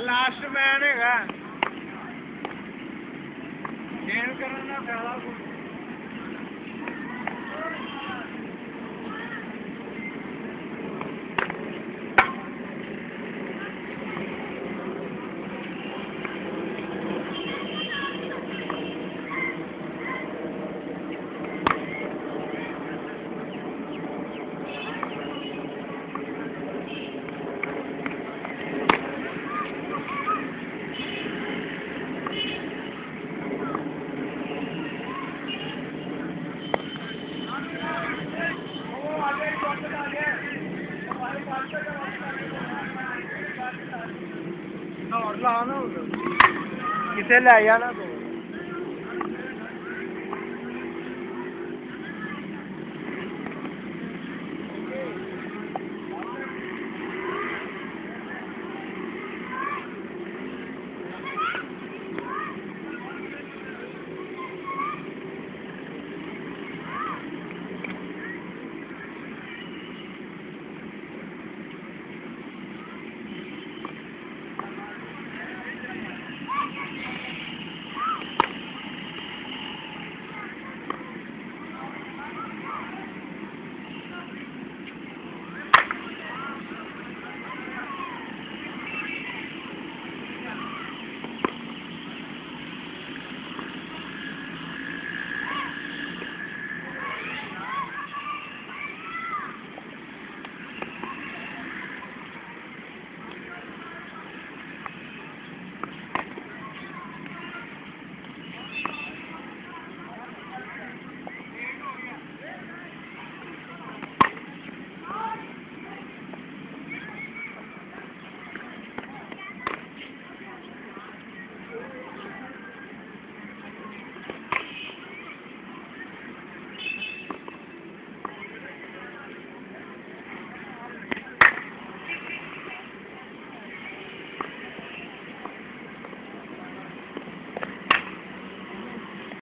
Last ਮੈਨ ਹੈਗਾ। Game ਕਰਨ ਦਾ ਫਾਇਦਾ ਕੋਈ ਦੌੜ ਲਾ ਨਾ ਕਿੱਥੇ ਲੈ ਜਾਣਾ ਤੂੰ।